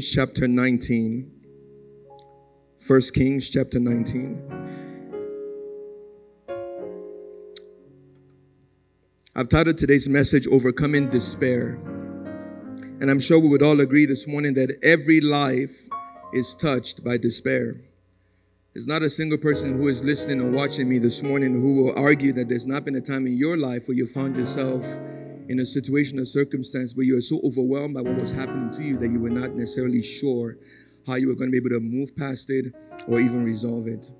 Chapter 19. 1 Kings chapter 19. I've titled today's message Overcoming Despair. And I'm sure we would all agree this morning that every life is touched by despair. There's not a single person who is listening or watching me this morning who will argue that there's not been a time in your life where you found yourself in a situation or circumstance where you are so overwhelmed by what was happening to you that you were not necessarily sure how you were going to be able to move past it or even resolve it.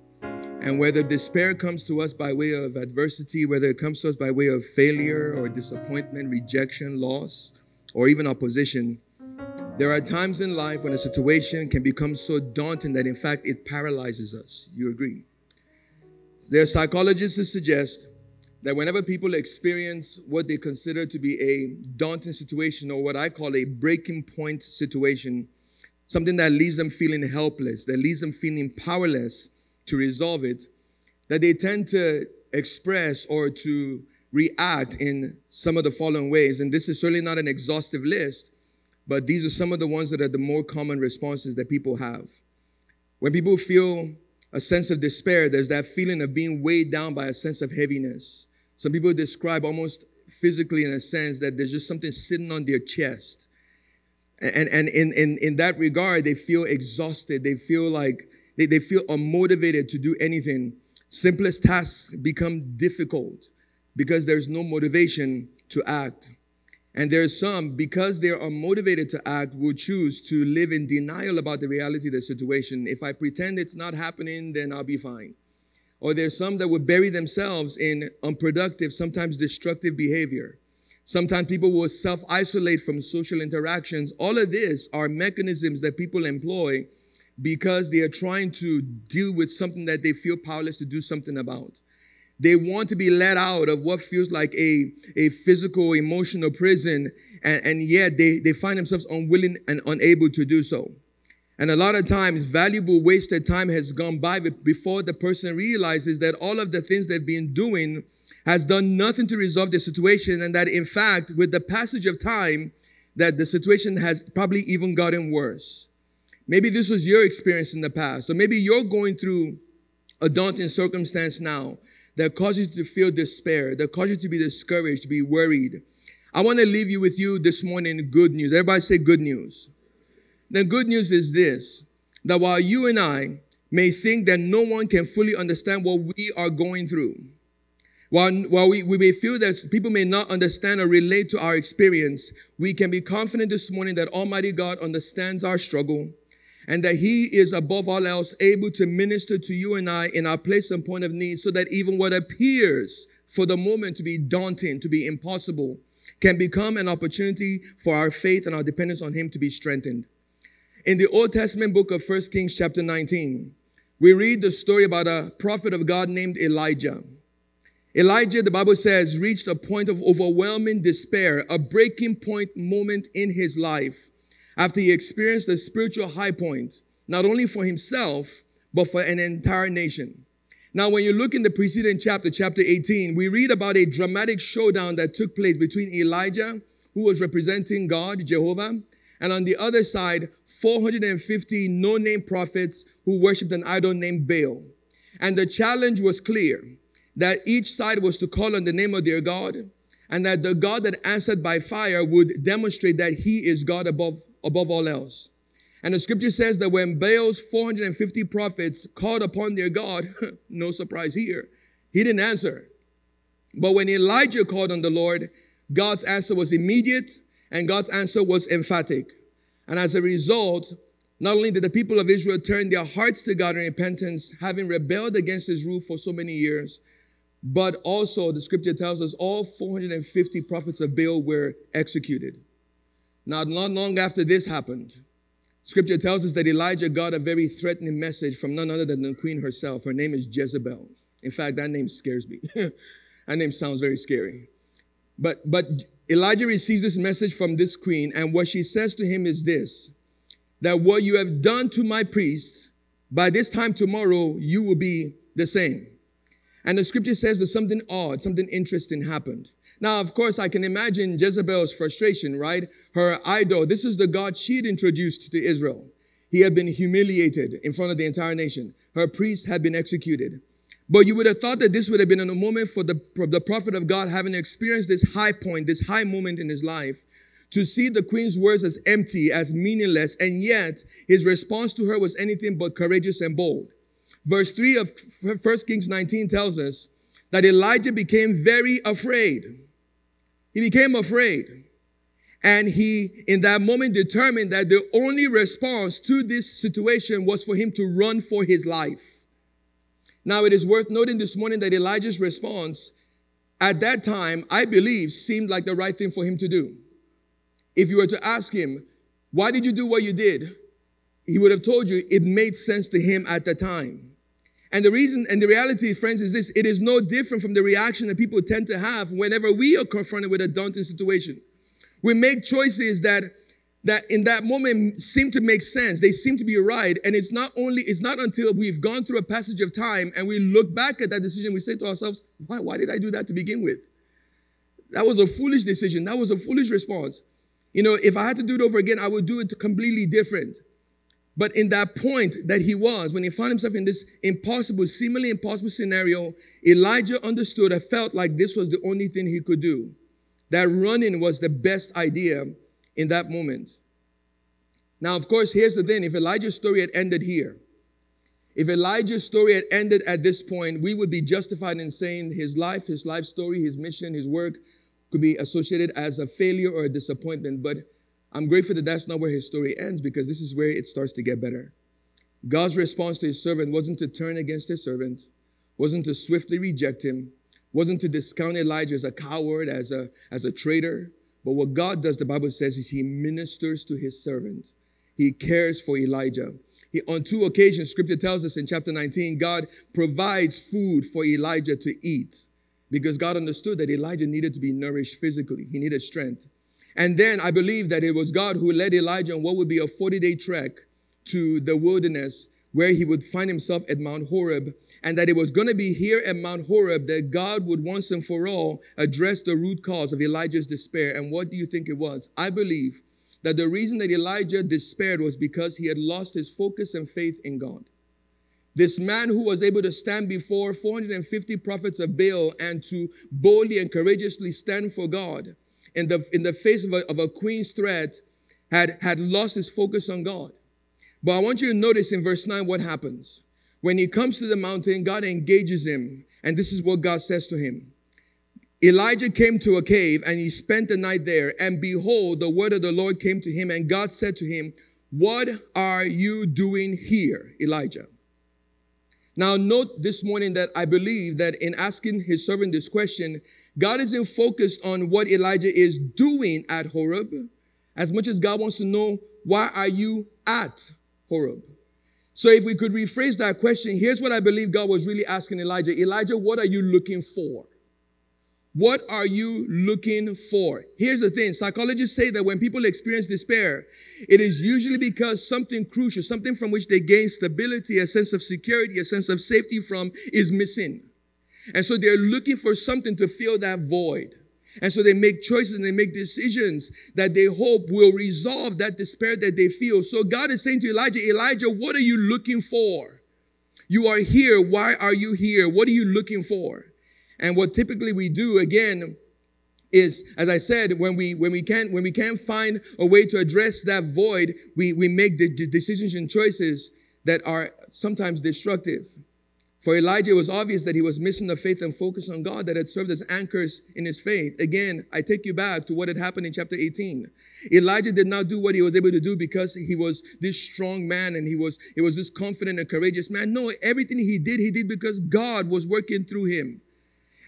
And whether despair comes to us by way of adversity, whether it comes to us by way of failure or disappointment, rejection, loss, or even opposition, there are times in life when a situation can become so daunting that in fact it paralyzes us. You agree? There are psychologists who suggest that whenever people experience what they consider to be a daunting situation or what I call a breaking point situation, something that leaves them feeling helpless, that leaves them feeling powerless to resolve it, that they tend to express or to react in some of the following ways. And this is certainly not an exhaustive list, but these are some of the ones that are the more common responses that people have. When people feel a sense of despair, there's that feeling of being weighed down by a sense of heaviness. Some people describe almost physically in a sense that there's just something sitting on their chest. And, and in, in, in that regard, they feel exhausted. They feel like they, they feel unmotivated to do anything. Simplest tasks become difficult because there's no motivation to act. And there's some, because they're unmotivated to act, will choose to live in denial about the reality of the situation. If I pretend it's not happening, then I'll be fine. Or there's some that would bury themselves in unproductive, sometimes destructive behavior. Sometimes people will self isolate from social interactions. All of this are mechanisms that people employ because they are trying to deal with something that they feel powerless to do something about. They want to be let out of what feels like a, a physical, emotional prison, and, and yet they, they find themselves unwilling and unable to do so. And a lot of times, valuable wasted time has gone by before the person realizes that all of the things they've been doing has done nothing to resolve the situation, and that in fact, with the passage of time, that the situation has probably even gotten worse. Maybe this was your experience in the past, or maybe you're going through a daunting circumstance now that causes you to feel despair, that causes you to be discouraged, to be worried. I want to leave you with you this morning good news. Everybody say good news. The good news is this that while you and I may think that no one can fully understand what we are going through, while, while we, we may feel that people may not understand or relate to our experience, we can be confident this morning that Almighty God understands our struggle and that He is above all else able to minister to you and I in our place and point of need so that even what appears for the moment to be daunting, to be impossible, can become an opportunity for our faith and our dependence on Him to be strengthened. In the Old Testament book of 1 Kings, chapter 19, we read the story about a prophet of God named Elijah. Elijah, the Bible says, reached a point of overwhelming despair, a breaking point moment in his life after he experienced a spiritual high point, not only for himself, but for an entire nation. Now, when you look in the preceding chapter, chapter 18, we read about a dramatic showdown that took place between Elijah, who was representing God, Jehovah, and on the other side, 450 no name prophets who worshiped an idol named Baal. And the challenge was clear that each side was to call on the name of their God, and that the God that answered by fire would demonstrate that he is God above, above all else. And the scripture says that when Baal's 450 prophets called upon their God, no surprise here, he didn't answer. But when Elijah called on the Lord, God's answer was immediate and God's answer was emphatic. And as a result, not only did the people of Israel turn their hearts to God in repentance, having rebelled against his rule for so many years, but also the scripture tells us all 450 prophets of Baal were executed. Now, not long after this happened, scripture tells us that Elijah got a very threatening message from none other than the queen herself. Her name is Jezebel. In fact, that name scares me. that name sounds very scary. But, but Elijah receives this message from this queen, and what she says to him is this that what you have done to my priests, by this time tomorrow, you will be the same. And the scripture says that something odd, something interesting happened. Now, of course, I can imagine Jezebel's frustration, right? Her idol, this is the God she had introduced to Israel. He had been humiliated in front of the entire nation. Her priest had been executed. But you would have thought that this would have been a moment for the, the prophet of God having experienced this high point, this high moment in his life, to see the queen's words as empty, as meaningless, and yet his response to her was anything but courageous and bold. Verse 3 of 1 Kings 19 tells us that Elijah became very afraid. He became afraid. And he, in that moment, determined that the only response to this situation was for him to run for his life. Now, it is worth noting this morning that Elijah's response at that time, I believe, seemed like the right thing for him to do. If you were to ask him, why did you do what you did? He would have told you it made sense to him at the time. And the reason and the reality, friends, is this it is no different from the reaction that people tend to have whenever we are confronted with a daunting situation. We make choices that that in that moment seem to make sense. They seem to be right. And it's not only, it's not until we've gone through a passage of time and we look back at that decision, we say to ourselves, why, why did I do that to begin with? That was a foolish decision. That was a foolish response. You know, if I had to do it over again, I would do it completely different. But in that point that he was, when he found himself in this impossible, seemingly impossible scenario, Elijah understood and felt like this was the only thing he could do. That running was the best idea in that moment. Now, of course, here's the thing if Elijah's story had ended here, if Elijah's story had ended at this point, we would be justified in saying his life, his life story, his mission, his work could be associated as a failure or a disappointment. But I'm grateful that that's not where his story ends because this is where it starts to get better. God's response to his servant wasn't to turn against his servant, wasn't to swiftly reject him, wasn't to discount Elijah as a coward, as a, as a traitor, but what God does, the Bible says, is He ministers to His servant. He cares for Elijah. He, on two occasions, Scripture tells us in chapter 19, God provides food for Elijah to eat because God understood that Elijah needed to be nourished physically. He needed strength. And then I believe that it was God who led Elijah on what would be a 40 day trek to the wilderness where he would find himself at Mount Horeb and that it was going to be here at Mount Horeb that God would once and for all address the root cause of Elijah's despair. And what do you think it was? I believe that the reason that Elijah despaired was because he had lost his focus and faith in God. This man who was able to stand before 450 prophets of Baal and to boldly and courageously stand for God in the, in the face of a, of a queen's threat had, had lost his focus on God. But I want you to notice in verse 9 what happens. When he comes to the mountain, God engages him. And this is what God says to him. Elijah came to a cave and he spent the night there. And behold, the word of the Lord came to him. And God said to him, What are you doing here, Elijah? Now, note this morning that I believe that in asking his servant this question, God isn't focused on what Elijah is doing at Horeb as much as God wants to know, why are you at Horeb? So, if we could rephrase that question, here's what I believe God was really asking Elijah Elijah, what are you looking for? What are you looking for? Here's the thing psychologists say that when people experience despair, it is usually because something crucial, something from which they gain stability, a sense of security, a sense of safety from, is missing. And so they're looking for something to fill that void. And so they make choices and they make decisions that they hope will resolve that despair that they feel. So God is saying to Elijah, Elijah, what are you looking for? You are here. Why are you here? What are you looking for? And what typically we do again is, as I said, when we when we can't when we can't find a way to address that void, we we make the decisions and choices that are sometimes destructive. For Elijah, it was obvious that he was missing the faith and focus on God that had served as anchors in his faith. Again, I take you back to what had happened in chapter 18. Elijah did not do what he was able to do because he was this strong man and he was, he was this confident and courageous man. No, everything he did, he did because God was working through him.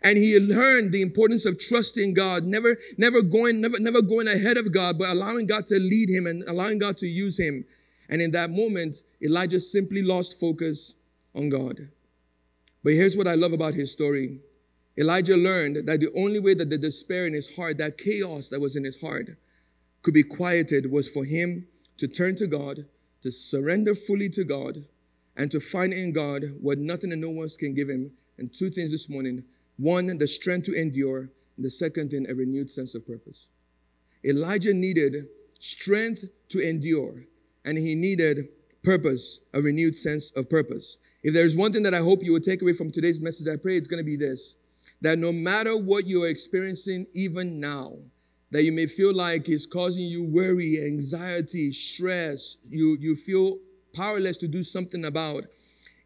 And he learned the importance of trusting God, never, never going, never, never going ahead of God, but allowing God to lead him and allowing God to use him. And in that moment, Elijah simply lost focus on God. But here's what I love about his story Elijah learned that the only way that the despair in his heart, that chaos that was in his heart, could be quieted was for him to turn to God, to surrender fully to God, and to find in God what nothing and no one can give him. And two things this morning one, the strength to endure, And the second thing, a renewed sense of purpose. Elijah needed strength to endure, and he needed purpose, a renewed sense of purpose. If there's one thing that I hope you will take away from today's message, I pray it's going to be this that no matter what you're experiencing, even now, that you may feel like it's causing you worry, anxiety, stress, you, you feel powerless to do something about,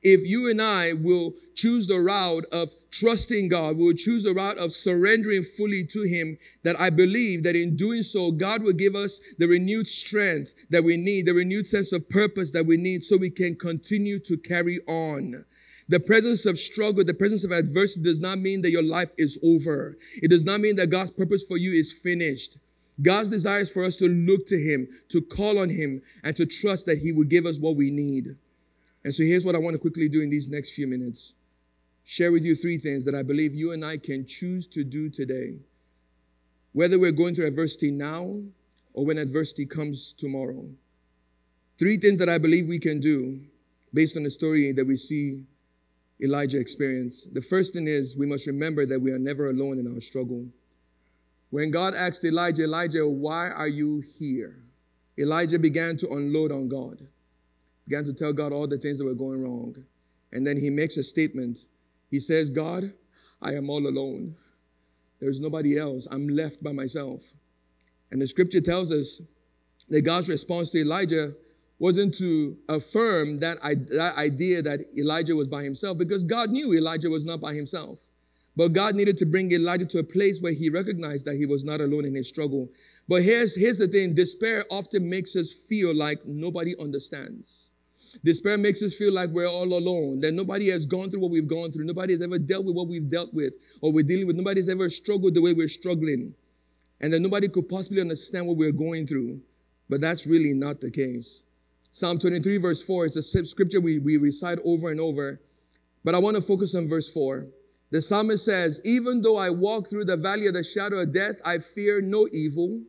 if you and I will choose the route of trusting God, we'll choose the route of surrendering fully to Him, that I believe that in doing so, God will give us the renewed strength that we need, the renewed sense of purpose that we need so we can continue to carry on. The presence of struggle, the presence of adversity does not mean that your life is over. It does not mean that God's purpose for you is finished. God's desire is for us to look to Him, to call on Him, and to trust that He will give us what we need. And so here's what I want to quickly do in these next few minutes share with you three things that I believe you and I can choose to do today. Whether we're going through adversity now or when adversity comes tomorrow. Three things that I believe we can do based on the story that we see Elijah experience. The first thing is we must remember that we are never alone in our struggle. When God asked Elijah, Elijah, why are you here? Elijah began to unload on God began to tell God all the things that were going wrong. And then he makes a statement. He says, God, I am all alone. There's nobody else. I'm left by myself. And the scripture tells us that God's response to Elijah wasn't to affirm that, that idea that Elijah was by himself because God knew Elijah was not by himself. But God needed to bring Elijah to a place where he recognized that he was not alone in his struggle. But here's, here's the thing despair often makes us feel like nobody understands. Despair makes us feel like we're all alone, that nobody has gone through what we've gone through. Nobody has ever dealt with what we've dealt with or we're dealing with. Nobody's ever struggled the way we're struggling. And that nobody could possibly understand what we're going through. But that's really not the case. Psalm 23, verse 4 is a scripture we, we recite over and over. But I want to focus on verse 4. The psalmist says, Even though I walk through the valley of the shadow of death, I fear no evil,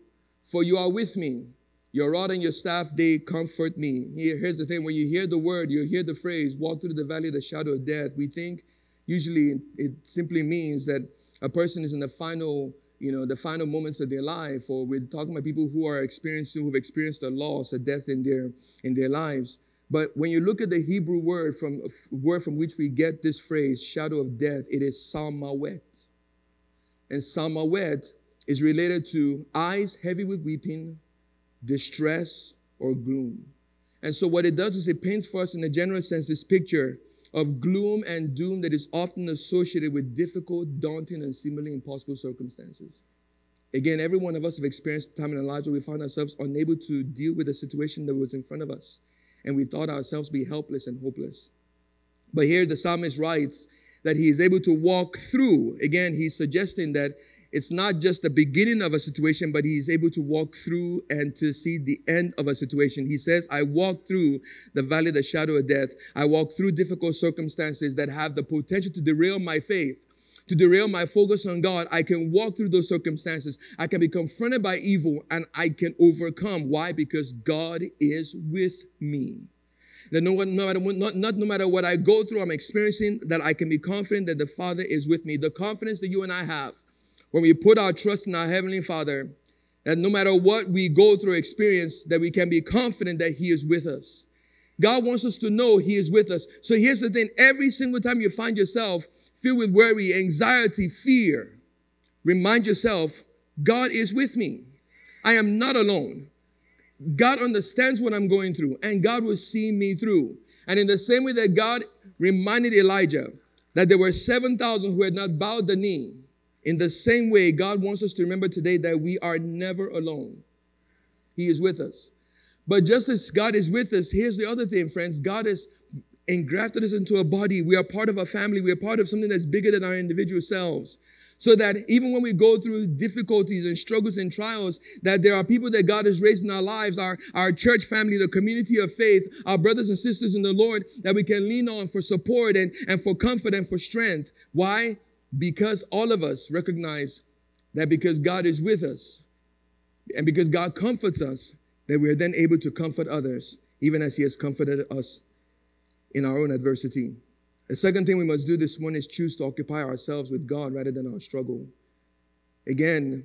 for you are with me. Your rod and your staff, they comfort me. Here, here's the thing when you hear the word, you hear the phrase, walk through the valley of the shadow of death, we think usually it simply means that a person is in the final, you know, the final moments of their life, or we're talking about people who are experiencing, who've experienced a loss, a death in their in their lives. But when you look at the Hebrew word from word from which we get this phrase, shadow of death, it is samawet. And samawet is related to eyes heavy with weeping, distress, or gloom. And so, what it does is it paints for us, in a general sense, this picture of gloom and doom that is often associated with difficult, daunting, and seemingly impossible circumstances. Again, every one of us have experienced time in our lives where we found ourselves unable to deal with the situation that was in front of us, and we thought ourselves to be helpless and hopeless. But here the psalmist writes that he is able to walk through. Again, he's suggesting that it's not just the beginning of a situation, but he's able to walk through and to see the end of a situation. He says, I walk through the valley of the shadow of death. I walk through difficult circumstances that have the potential to derail my faith, to derail my focus on God. I can walk through those circumstances. I can be confronted by evil and I can overcome. Why? Because God is with me. That no, no matter, not, not no matter what I go through, I'm experiencing, that I can be confident that the Father is with me. The confidence that you and I have when we put our trust in our Heavenly Father, that no matter what we go through experience, that we can be confident that He is with us. God wants us to know He is with us. So here's the thing every single time you find yourself filled with worry, anxiety, fear, remind yourself, God is with me. I am not alone. God understands what I'm going through, and God will see me through. And in the same way that God reminded Elijah that there were 7,000 who had not bowed the knee, in the same way, God wants us to remember today that we are never alone. He is with us. But just as God is with us, here's the other thing, friends God has engrafted us into a body. We are part of a family. We are part of something that's bigger than our individual selves. So that even when we go through difficulties and struggles and trials, that there are people that God has raised in our lives, our, our church family, the community of faith, our brothers and sisters in the Lord, that we can lean on for support and, and for comfort and for strength. Why? Because all of us recognize that because God is with us and because God comforts us, that we are then able to comfort others, even as He has comforted us in our own adversity. The second thing we must do this morning is choose to occupy ourselves with God rather than our struggle. Again,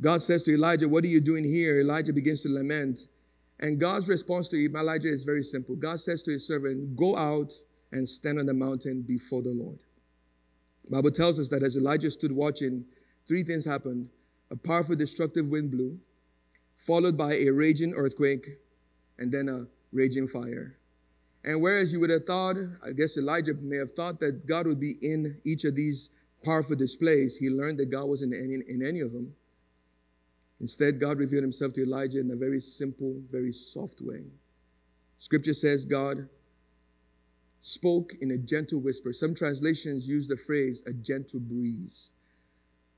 God says to Elijah, What are you doing here? Elijah begins to lament. And God's response to Elijah is very simple. God says to his servant, Go out and stand on the mountain before the Lord. Bible tells us that as Elijah stood watching, three things happened. A powerful destructive wind blew, followed by a raging earthquake, and then a raging fire. And whereas you would have thought, I guess Elijah may have thought that God would be in each of these powerful displays, he learned that God wasn't in, in any of them. Instead, God revealed himself to Elijah in a very simple, very soft way. Scripture says God spoke in a gentle whisper. Some translations use the phrase a gentle breeze.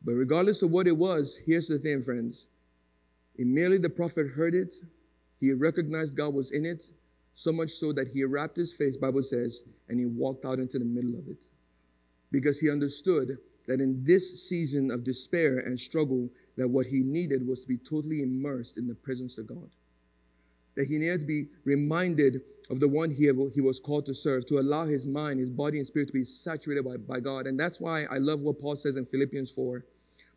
But regardless of what it was, here's the thing, friends. Immediately the prophet heard it, he recognized God was in it, so much so that he wrapped his face, Bible says, and he walked out into the middle of it. Because he understood that in this season of despair and struggle, that what he needed was to be totally immersed in the presence of God. That he needed to be reminded of the one he, he was called to serve, to allow his mind, his body, and spirit to be saturated by, by God. And that's why I love what Paul says in Philippians 4.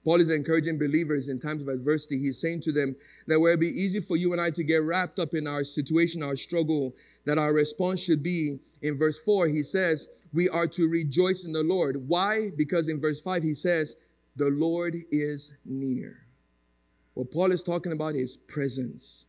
Paul is encouraging believers in times of adversity. He's saying to them that where it'd be easy for you and I to get wrapped up in our situation, our struggle, that our response should be in verse 4, he says, we are to rejoice in the Lord. Why? Because in verse 5, he says, the Lord is near. What Paul is talking about is presence.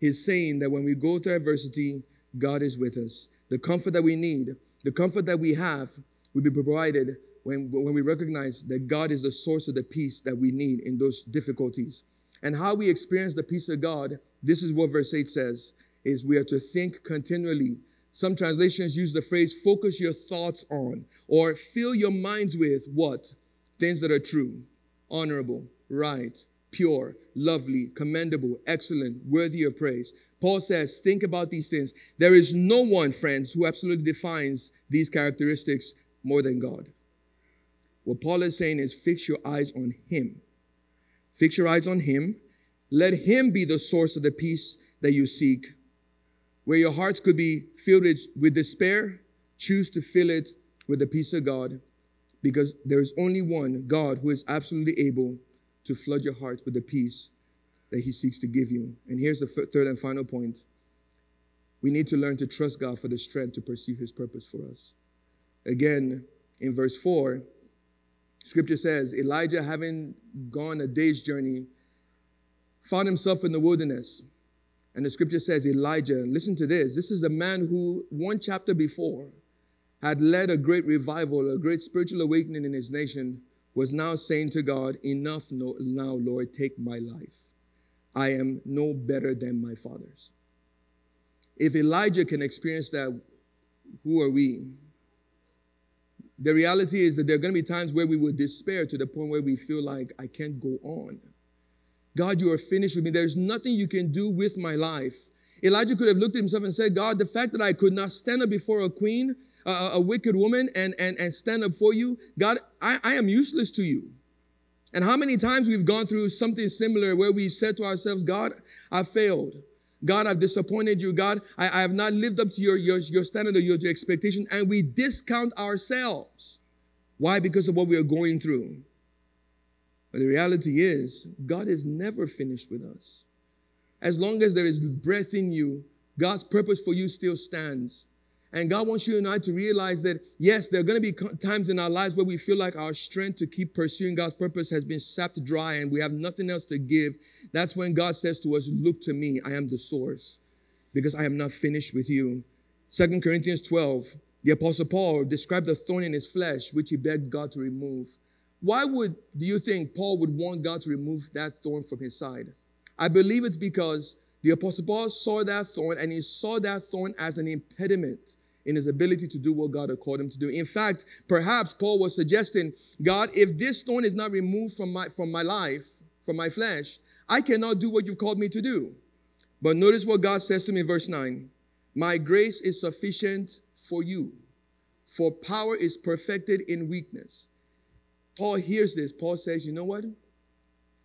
He's saying that when we go through adversity, God is with us. The comfort that we need, the comfort that we have, will be provided when, when we recognize that God is the source of the peace that we need in those difficulties. And how we experience the peace of God, this is what verse 8 says, is we are to think continually. Some translations use the phrase focus your thoughts on or fill your minds with what? things that are true, honorable, right, pure, lovely, commendable, excellent, worthy of praise. Paul says, think about these things. There is no one, friends, who absolutely defines these characteristics more than God. What Paul is saying is fix your eyes on Him. Fix your eyes on Him. Let Him be the source of the peace that you seek. Where your hearts could be filled with despair, choose to fill it with the peace of God because there is only one God who is absolutely able to flood your heart with the peace that he seeks to give you. And here's the third and final point. We need to learn to trust God for the strength to pursue his purpose for us. Again, in verse 4, scripture says Elijah, having gone a day's journey, found himself in the wilderness. And the scripture says, Elijah, listen to this. This is the man who, one chapter before, had led a great revival, a great spiritual awakening in his nation, was now saying to God, Enough now, Lord, take my life. I am no better than my fathers. If Elijah can experience that, who are we? The reality is that there are going to be times where we will despair to the point where we feel like, I can't go on. God, you are finished with me. There's nothing you can do with my life. Elijah could have looked at himself and said, God, the fact that I could not stand up before a queen, a, a wicked woman and, and, and stand up for you, God, I, I am useless to you. And how many times we've gone through something similar where we've said to ourselves, God, I failed. God, I've disappointed you. God, I, I have not lived up to your, your, your standard or your, your expectation. And we discount ourselves. Why? Because of what we are going through. But the reality is, God is never finished with us. As long as there is breath in you, God's purpose for you still stands. And God wants you and I to realize that, yes, there are going to be times in our lives where we feel like our strength to keep pursuing God's purpose has been sapped dry and we have nothing else to give. That's when God says to us, Look to me, I am the source, because I am not finished with you. Second Corinthians 12, the Apostle Paul described the thorn in his flesh, which he begged God to remove. Why would do you think Paul would want God to remove that thorn from his side? I believe it's because the Apostle Paul saw that thorn and he saw that thorn as an impediment in his ability to do what God had called him to do. In fact, perhaps Paul was suggesting, God, if this stone is not removed from my from my life, from my flesh, I cannot do what you've called me to do. But notice what God says to me in verse 9. My grace is sufficient for you, for power is perfected in weakness. Paul hears this. Paul says, You know what?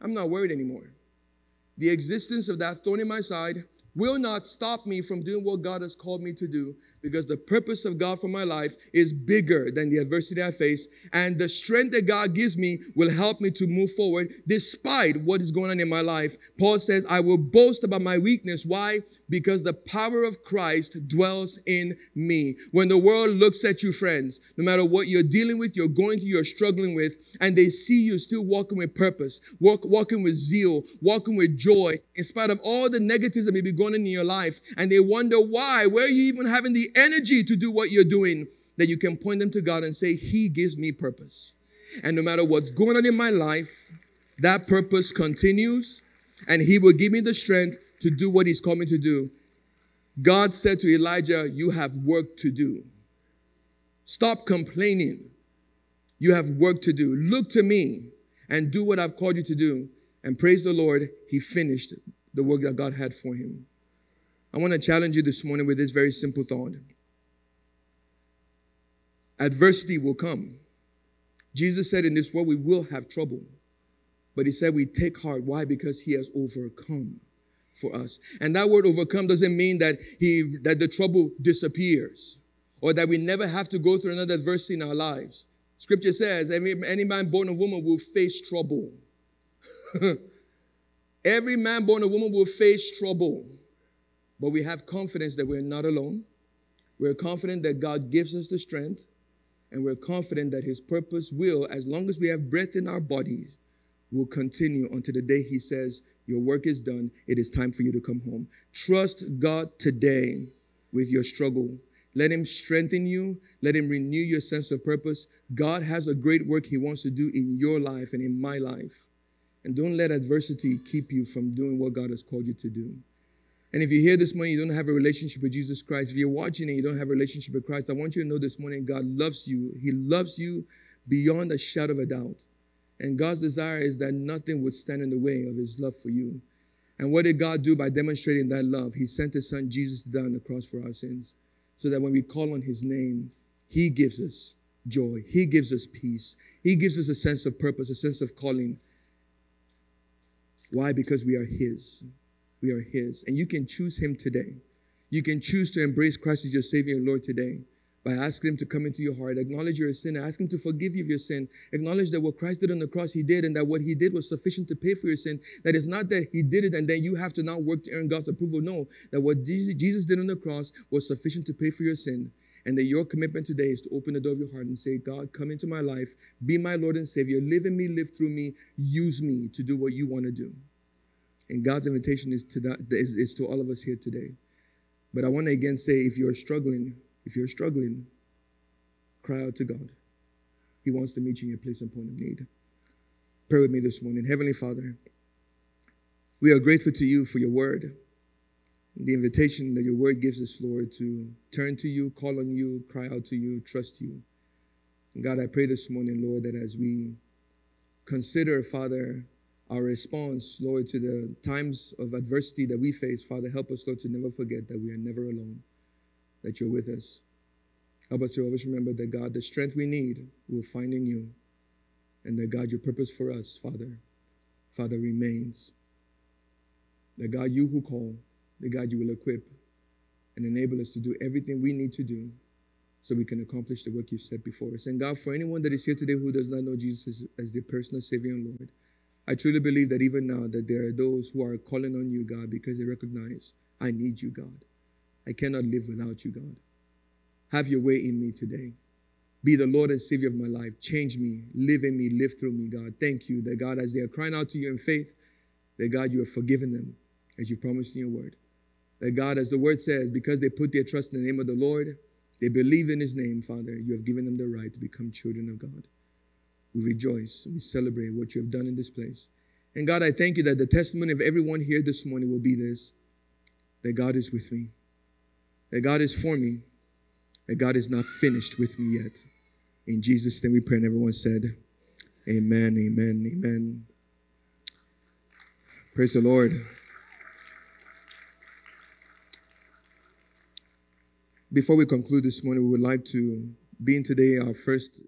I'm not worried anymore. The existence of that thorn in my side will not stop me from doing what God has called me to do because the purpose of God for my life is bigger than the adversity I face. And the strength that God gives me will help me to move forward despite what is going on in my life. Paul says, I will boast about my weakness. Why? Because the power of Christ dwells in me. When the world looks at you, friends, no matter what you're dealing with, you're going through, you're struggling with, and they see you still walking with purpose, walk, walking with zeal, walking with joy, in spite of all the negatives that may be going on in your life, and they wonder why, where are you even having the energy to do what you're doing, that you can point them to God and say, He gives me purpose. And no matter what's going on in my life, that purpose continues, and He will give me the strength to do what He's called me to do. God said to Elijah, You have work to do. Stop complaining. You have work to do. Look to me and do what I've called you to do. And praise the Lord, he finished the work that God had for him. I want to challenge you this morning with this very simple thought. Adversity will come. Jesus said in this world we will have trouble. But he said we take heart. Why? Because he has overcome for us. And that word overcome doesn't mean that he that the trouble disappears or that we never have to go through another adversity in our lives. Scripture says every, any man born of woman will face trouble. every man born of woman will face trouble. But we have confidence that we're not alone. We're confident that God gives us the strength. And we're confident that His purpose will, as long as we have breath in our bodies, will continue until the day He says, Your work is done. It is time for you to come home. Trust God today with your struggle. Let Him strengthen you. Let Him renew your sense of purpose. God has a great work He wants to do in your life and in my life. And don't let adversity keep you from doing what God has called you to do. And if you're here this morning, you don't have a relationship with Jesus Christ, if you're watching and you don't have a relationship with Christ, I want you to know this morning God loves you. He loves you beyond a shadow of a doubt. And God's desire is that nothing would stand in the way of his love for you. And what did God do by demonstrating that love? He sent his son Jesus to die on the cross for our sins. So that when we call on his name, he gives us joy. He gives us peace. He gives us a sense of purpose, a sense of calling. Why? Because we are his. We are His. And you can choose Him today. You can choose to embrace Christ as your Savior and Lord today by asking Him to come into your heart. Acknowledge your sin. Ask Him to forgive you of your sin. Acknowledge that what Christ did on the cross, He did, and that what He did was sufficient to pay for your sin. That it's not that He did it and then you have to now work to earn God's approval. No, that what Jesus did on the cross was sufficient to pay for your sin. And that your commitment today is to open the door of your heart and say, God, come into my life, be my Lord and Savior, live in me, live through me, use me to do what you want to do. And God's invitation is to that is, is to all of us here today. But I want to again say if you're struggling, if you're struggling, cry out to God. He wants to meet you in your place and point of need. Pray with me this morning. Heavenly Father, we are grateful to you for your word, the invitation that your word gives us, Lord, to turn to you, call on you, cry out to you, trust you. And God, I pray this morning, Lord, that as we consider, Father, our response, Lord, to the times of adversity that we face. Father, help us, Lord, to never forget that we are never alone, that you're with us. Help us to always remember that, God, the strength we need, we'll find in you. And that, God, your purpose for us, Father, Father, remains. That, God, you who call, that, God, you will equip and enable us to do everything we need to do so we can accomplish the work you've set before us. And, God, for anyone that is here today who does not know Jesus as, as their personal Savior and Lord, I truly believe that even now that there are those who are calling on you, God, because they recognize I need you, God. I cannot live without you, God. Have your way in me today. Be the Lord and Savior of my life. Change me, live in me, live through me, God. Thank you that, God, as they are crying out to you in faith, that, God, you have forgiven them as you promised in your word. That, God, as the word says, because they put their trust in the name of the Lord, they believe in his name, Father, you have given them the right to become children of God. We rejoice. We celebrate what you have done in this place. And God, I thank you that the testimony of everyone here this morning will be this that God is with me, that God is for me, that God is not finished with me yet. In Jesus' name we pray, and everyone said, Amen, amen, amen. Praise the Lord. Before we conclude this morning, we would like to be in today our first